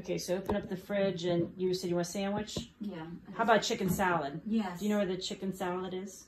Okay, so open up the fridge and you said you want a sandwich? Yeah. How about chicken salad? Yes. Do you know where the chicken salad is?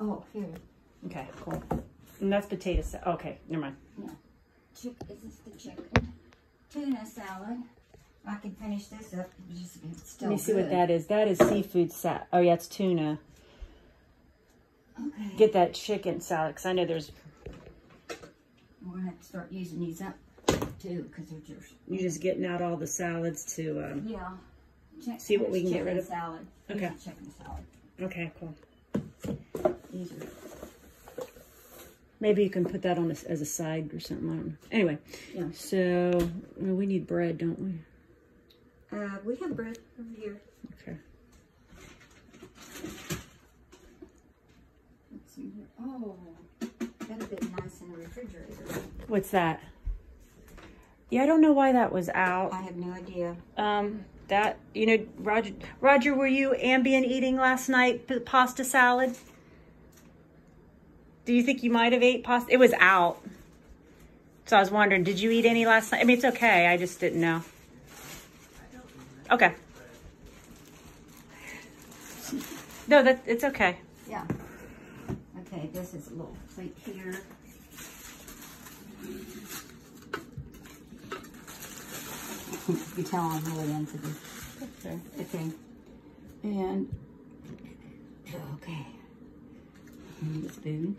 Oh, here. Okay, cool. And that's potato salad. Okay, never mind. Chick, is this the chicken? Tuna salad. I can finish this up. It's still Let me see what that is. That is seafood salad. Oh, yeah, it's tuna. Okay. Get that chicken salad because I know there's. We're gonna have to start using these up too, because they're just. You're just getting out all the salads to. Um, Yeah. Chick- See what we can get rid of? Salad. Okay. the Chicken salad. okay, cool. These are. Maybe you can put that on as, as a side or something. I don't know. Anyway, Yeah. so well, we need bread, don't we? Uh, we have bread over here. Okay. Let's see here. Oh, that'd nice in the refrigerator. What's that? Yeah, I don't know why that was out. I have no idea. Um, that you know, Roger. Roger, were you Ambien eating last night? Pasta salad. Do you think you might have ate pasta? It was out. So I was wondering, did you eat any last night? I mean, it's okay. I just didn't know. Okay. No, that it's okay. Yeah. Okay, this is a little plate here. you tell I'm really into this. Okay. Okay. And okay. And the spoon.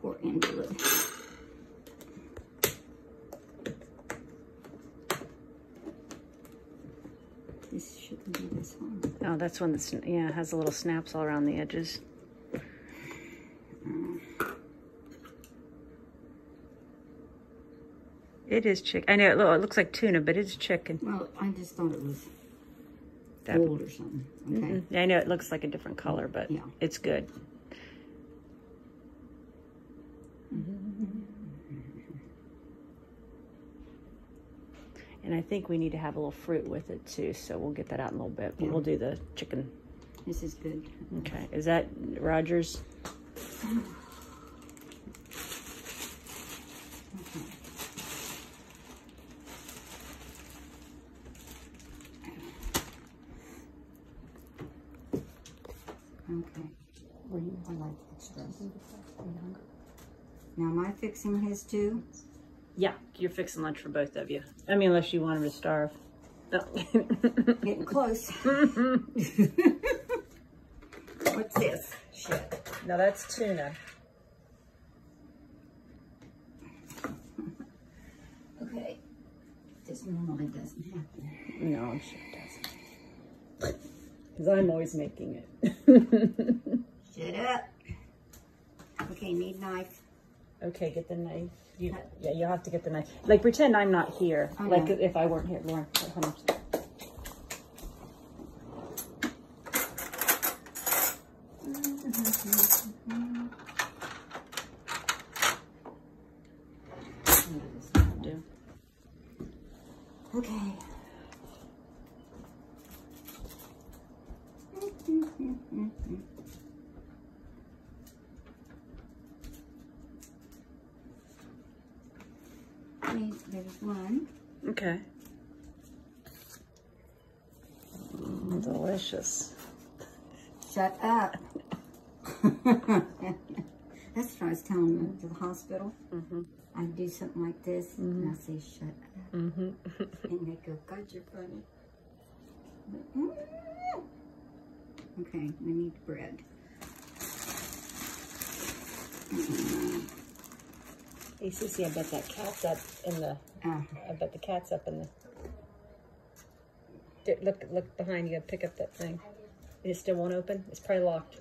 Pour into it. This shouldn't be this hard. Oh, that's one that's yeah has a little snaps all around the edges. It is chicken. I know it, lo- it looks like tuna, but it's chicken. Well, I just thought it was That- gold or something. Okay. Yeah, I know it looks like a different color, but Yeah. it's good. Mm-hmm. And I think we need to have a little fruit with it too, so we'll get that out in a little bit. But Yeah. we'll do the chicken. This is good. Okay, is that Rogers? Okay. Okay. Were you I like extras? Now am I fixing his too? Yeah, you're fixing lunch for both of you. I mean, unless you want him to starve. Getting close. What's this? Shit. no, that's tuna. Okay. This normally doesn't happen. No, I'm sure it doesn't. Because I'm always making it. Shut up. Okay, need knife. Okay, get the knife. You, yeah, you'll have to get the knife. Like, pretend I'm not here. I like, if I weren't here. Lauren, hold on. Mm-hmm. Mm-hmm. Mm-hmm. Okay. Okay, there's one. Okay. Mm, delicious. Shut up. That's what I was telling them to the hospital. Mm-hmm. I do something like this, and I say, shut up. Mm-hmm. And they go, God, you're funny. Mm. Okay, we need bread. Hey, Sissy, I bet that cat's up in the. Ah, I bet the cat's up in the. Look, look behind you. Pick up that thing. It still won't open. It's probably locked.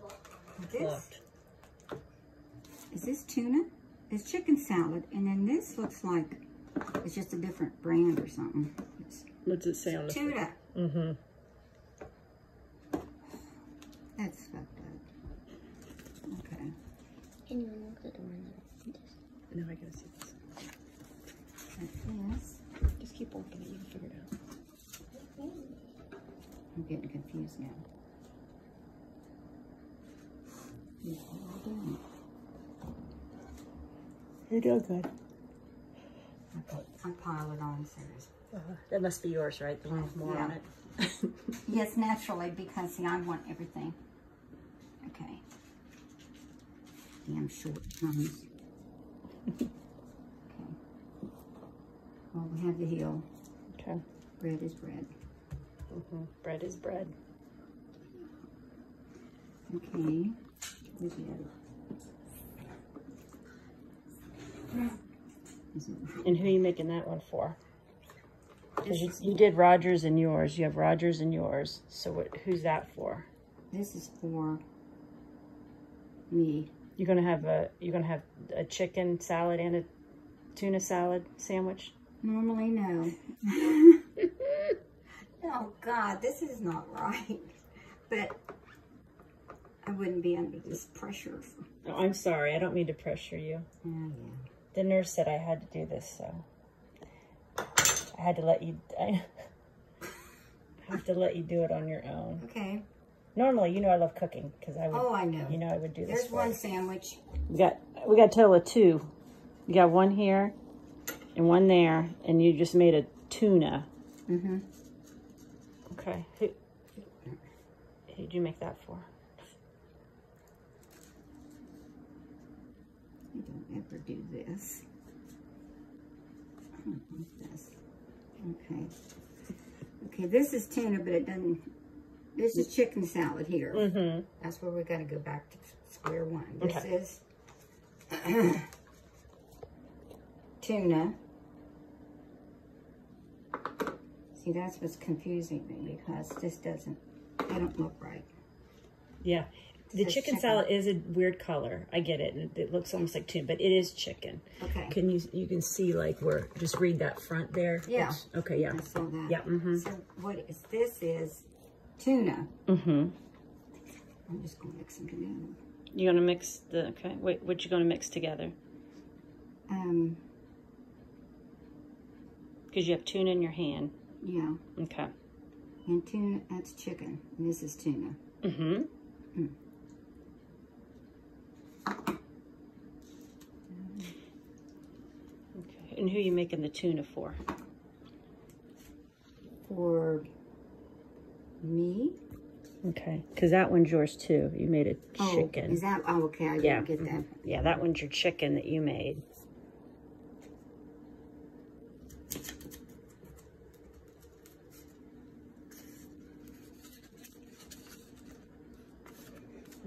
this, Locked. is this tuna? It's chicken salad, and then this looks like it's just a different brand or something. It's What's it say on the? tuna. Mm-hmm. That's fucked up. Okay. Can you unlock the door and let us No, I gotta see this. Like this. Just keep working it. You can figure it out. I'm getting confused now. Yeah, what am I doing? You're doing good. Okay. I pile it on Sarah's. Uh-huh. that must be yours, right? The one with more on it. Yes, naturally, because see, I want everything. Okay. Damn short tongues. Okay. Well, we have the heel. okay. Bread is bread. hmm Bread is bread. Okay. Where's the other? Is it- And who are you making that one for? you, you did Rogers and yours. You have Rogers and yours. So what? Who's that for? This is for me. You're gonna have a you're gonna have a chicken salad and a tuna salad sandwich. Normally, no. oh, God, this is not right. But I wouldn't be under this pressure. Oh, I'm sorry. I don't mean to pressure you. oh, yeah. The nurse said I had to do this, so I had to let you. I have to let you do it on your own. Okay. Normally, you know, I love cooking because I would. Oh, I know. You know, I would do this. There's one sandwich. We got we got a total of two. You got one here and one there, and you just made a tuna. Mm-hmm. Okay. Who who did you make that for? You don't ever do this. I don't like this. Okay. Okay, this is tuna, but it doesn't. This is chicken salad here. Mm-hmm. That's where we got to go back to square one. This Okay. is tuna. See, that's what's confusing me because this doesn't, they don't look right. Yeah. The chicken chicken. salad is a weird color. I get it. It, it looks almost like tuna, but it is chicken. Okay. Can you you can see like where just read that front there? Yeah. It's- okay. Yeah. I saw that. Yeah. Mm-hmm. So what is this is tuna. Mm-hmm. I'm just gonna mix them together. You're gonna mix the okay. Wait, what you gonna mix together? Um, Because you have tuna in your hand. yeah, Okay. and tuna. That's chicken. And this is tuna. Mm-hmm. Okay. And who are you making the tuna? For me. Okay. Because that one's yours too. You made a Oh, chicken. is that? Oh, okay. I didn't yeah. get that. mhm. Yeah, that one's your chicken that you made.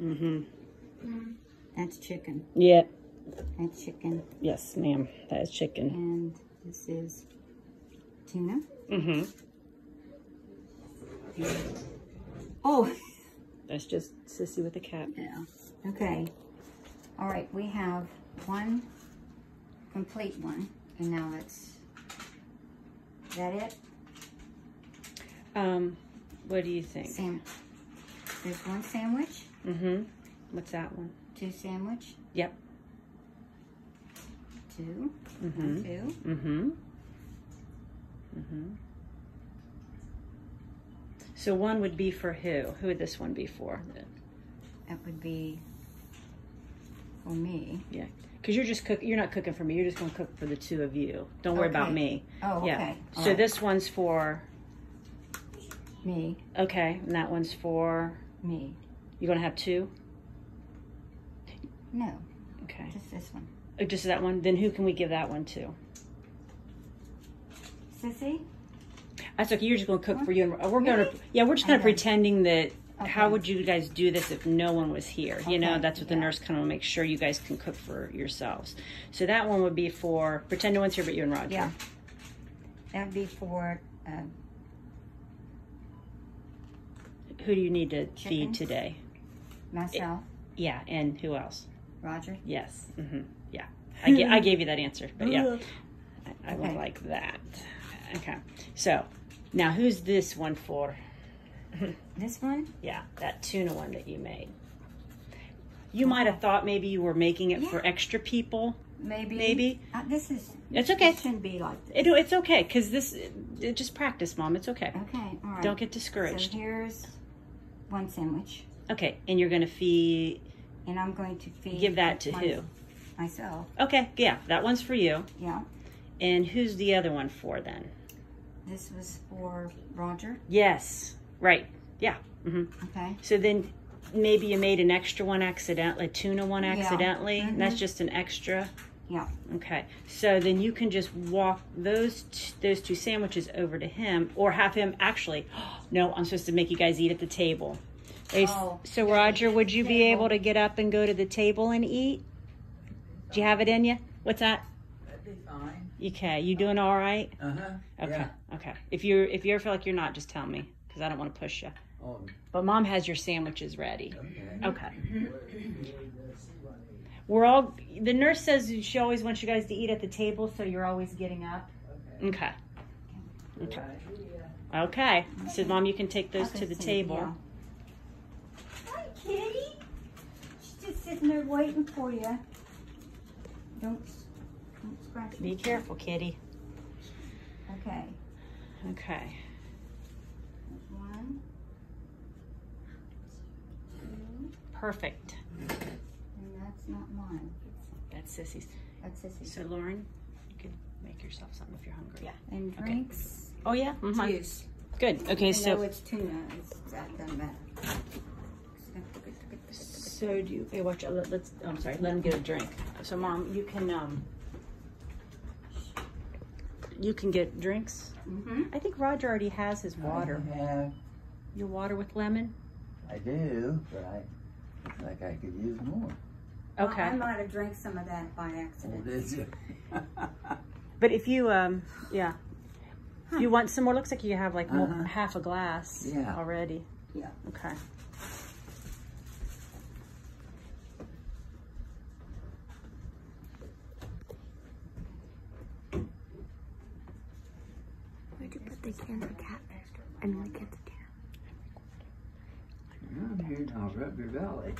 Mm-hmm. That's chicken. Yeah. That's chicken. Yes, ma'am. That is chicken. And this is tuna. Mm-hmm. Oh, That's just Sissy with a cap. yeah. Okay. All right, we have one complete one. And now let's, is that it? Um, what do you think? Sam, there's one sandwich, Mm-hmm. What's that one? two sandwich, Yep. two, Mm-hmm. one, two. Mm-hmm. Mm-hmm. So one would be for who? Who would this one be for? That would be for me. Yeah. Because you're just cook. You're not cooking for me. You're just going to cook for the two of you. Don't worry about Okay. me. Oh, Yeah. okay. All So right. this one's for Me, okay, and that one's for me. you're going to have two. No, Okay. just this one. Oh, Just that one. Then who can we give that one to? Sissy? That's okay. You're just going to cook for you. And we're going to, yeah, we're just kind of Okay. pretending that. How would you guys do this if no one was here? You know, that's what the yeah. nurse kind of makes sure you guys can cook for yourselves. So that one would be for pretend no one's here but you and Roger. Yeah. That'd be for, uh, Who do you need to Chicken. feed today? myself, Yeah, and who else? Roger. Yes. Mm-hmm. Yeah. I, gave you that answer, but yeah, I, I would like that. Okay. So now who's this one for? This one? Yeah, that tuna one that you made. You might have thought maybe you were making it for extra people. Maybe. Maybe. Uh, this is. It's okay. It shouldn't be like this. It, it's okay because this it, just practice, mom. It's okay. Okay. All right. Don't get discouraged. So here's one sandwich, Okay, and you're gonna feed. and I'm going to feed. Give that to who? Myself. Okay, yeah, that one's for you. Yeah. And who's the other one for then? This was for Roger. Yes, right. Yeah. hmm Okay. So then maybe you made an extra one accidentally, a tuna one Yeah. accidentally. and That's Mhm. just an extra. Yeah. Okay. So then you can just walk those t- those two sandwiches over to him, or have him actually. No, I'm supposed to make you guys eat at the table. Oh. So Roger, would you be able to get up and go to the table and eat? Do you have it in you? What's that? That'd be fine. Okay, you doing all right? Uh huh. Okay, Yeah. okay. If you if you ever feel like you're not, just tell me because I don't want to push you. Oh, But mom has your sandwiches ready. okay. Okay. We're all. The nurse says she always wants you guys to eat at the table, so you're always getting up. Okay. Okay. Okay. So mom, you can take those Okay, to the table. yeah. Hi, kitty. She's just sitting there waiting for you. Don't, don't. Be careful, kitty. Okay. Okay. One. Two. Perfect. And that's not mine. That's Sissy's. That's Sissy's. So Lauren, you can make yourself something if you're hungry. Yeah. And Okay. drinks. Oh yeah. Mhm. Juice. Good. Okay. So. know it's tuna. It's, that doesn't matter. So do you, hey, watch, let, let's, oh, I'm sorry, let him get a drink. So mom, you can, um, you can get drinks. Mm-hmm. I think Roger already has his water. I have, Your water with lemon? I do, but I, looks like I could use more. Okay. I might have drank some of that by Oh, accident. did you? But if you, um, yeah. If you want some more, looks like you have like Uh-huh. half a glass Yeah. already. Yeah. Okay. Where'd you put the can of cat? I mean, the cat's dinner. I'm here, I'll rub your belly.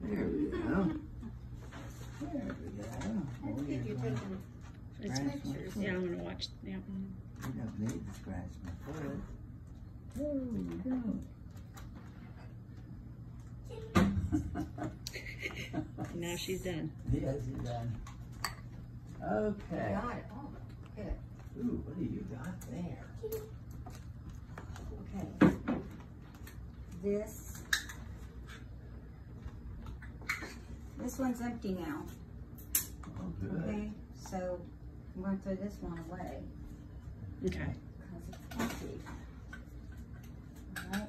There we go. There we go. Oh, you don't- It's pictures. Yeah. I'm gonna watch, yeah. You don't need to scratch my foot. There we go. Now she's done. Yes, you're done. Okay. Oh. Got it. Good. Ooh, what do you got there? Okay. This. This one's empty now. Oh, good. Okay. So I'm going to throw this one away Okay. because it's empty. All right.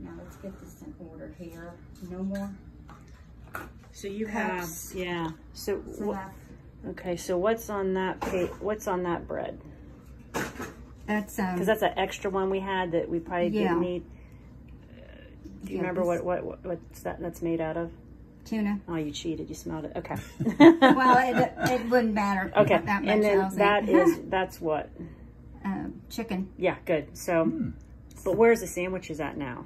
Now let's get this in order here. No more. So you have, Cups. yeah. So, So wha- that's, okay, so what's on that pa, what's on that bread? that's um. Because that's an extra one we had that we probably Yeah. didn't need. Do you yeah, remember what, what what what's that that's made out of? tuna? Oh, you cheated. You smelled it. Okay. Well, it, it wouldn't matter. okay. That much, and then that is that's what. um, chicken. Yeah, good. So, Hmm. but where's the sandwiches at now?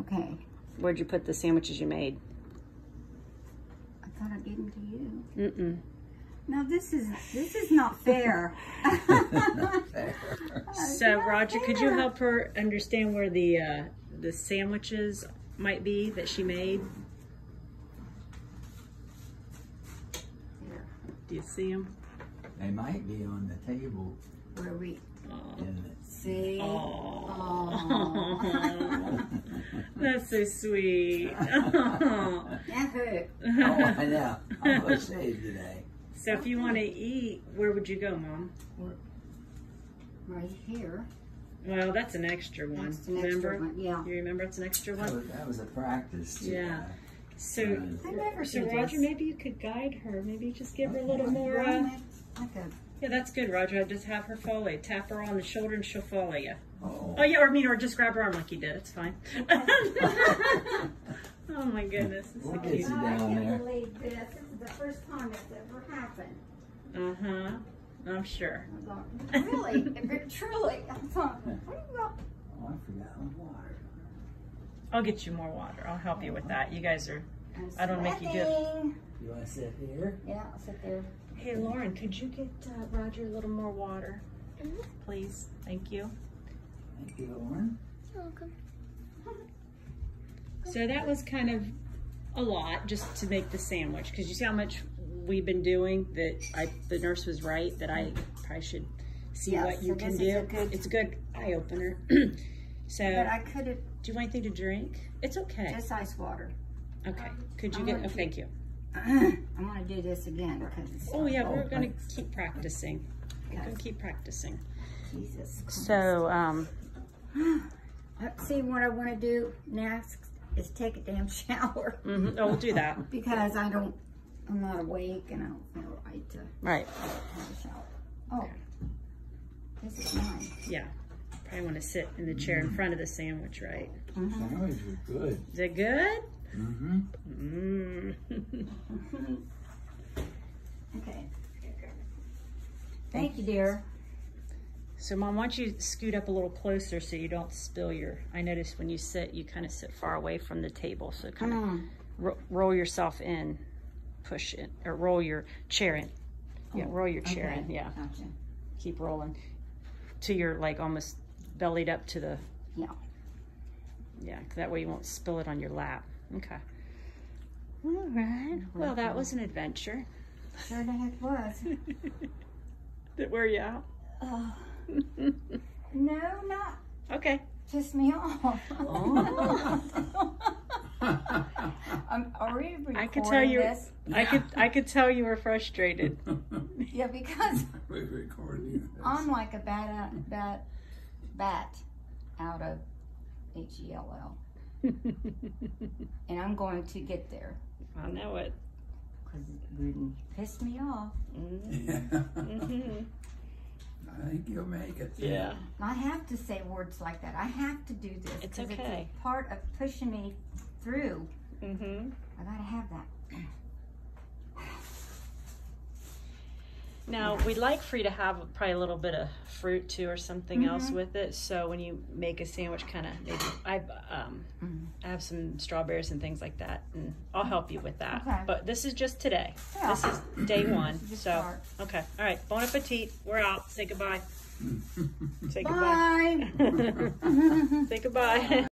Okay. Where'd you put the sandwiches you made? I thought I gave them to you. Mm-mm. No, this is this is not fair. There. So, Roger, could you help her understand where the uh, the sandwiches might be that she made? Here, Do you see them? They might be on the table where we in see. Oh, Aw. that's so sweet. That hurt. Oh, I know. I'm gonna save today. So, if you want to eat, where would you go, Mom? Right here. Well, that's an extra one. That's an remember? extra one. Yeah. You remember it's an extra That one? was, that was a practice. too. Yeah. So, I never so Roger, this. maybe you could guide her. Maybe just give her a little more. Uh, like- like a yeah, that's good, Roger. I just have her follow you. Tap her on the shoulder and she'll follow you. Oh. Oh yeah, or I mean, or just grab her arm like you did. It's fine. oh my goodness, this is We'll so cute. you I can't believe this. This is the first time it's ever happened. Uh huh. I'm sure. I thought, really, truly, I thought, what do you got? Oh, I forgot my water. I'll get you more water. I'll help you with that. You guys are. I'm I don't make you do- sweating. You wanna sit here? Yeah, I'll sit there. Hey, Lauren, could you get uh, Roger a little more water, Mhm. please? Thank you. Thank you, Lauren. You're welcome. So that was kind of a lot just to make the sandwich because you see how much we've been doing. That I the nurse was right that I probably should see Yeah, what you so can do. a good- It's a good eye opener. so, But I could have do you want anything to drink? It's okay. just ice water. Okay. Could you I get? want Oh, to- thank you. I'm gonna do this again because it's Oh yeah, we're gonna thanks. keep practicing. We're gonna keep practicing. Jesus. Christ. So, um, Uh, See what I want to do next is take a damn shower mhm, oh, we'll do that. because I don't. I'm not awake and I don't feel right to Right. have a shower. Oh, this is mine. Yeah. Probably want to sit in the chair in front of the sandwich, right? Sandwiches are good. Is it good? Mm-hmm. Mm. Okay. Thank you, dear. So, Mom, why don't you scoot up a little closer so you don't spill your? I noticed when you sit, you kind of sit far away from the table, so kind of Mm. ro- roll yourself in, push it, or roll your chair in. Yeah, Oh, roll your chair okay. in. Yeah, keep rolling to you're like almost bellied up to the. Yeah. Yeah, that way you won't spill it on your lap. Okay. All right. Well, that was an adventure. Sure the heck was. That wear you out. Oh, no, not okay. piss me off. Oh. um, are we recording I could tell you- this? I could I could tell you were frustrated. Yeah, because We're recording. I'm like a bat out, bat, bat out of H E L L, and I'm going to get there I know it. because Gruden pissed me off. Mhm. I think you'll make it. Yeah. I have to say words like that. I have to do this. It's okay. It's a part of pushing me through. Mhm. I gotta have that. Now we'd like for you to have probably a little bit of fruit too, or something else Mm-hmm. with it. So when you make a sandwich, kind of maybe I um Mhm. I have some strawberries and things like that, and I'll help you with that. Okay. But this is just today. Yeah. This is day one. So start. okay, all right. Bon appetit. We're out. Say goodbye. Say goodbye. Say goodbye.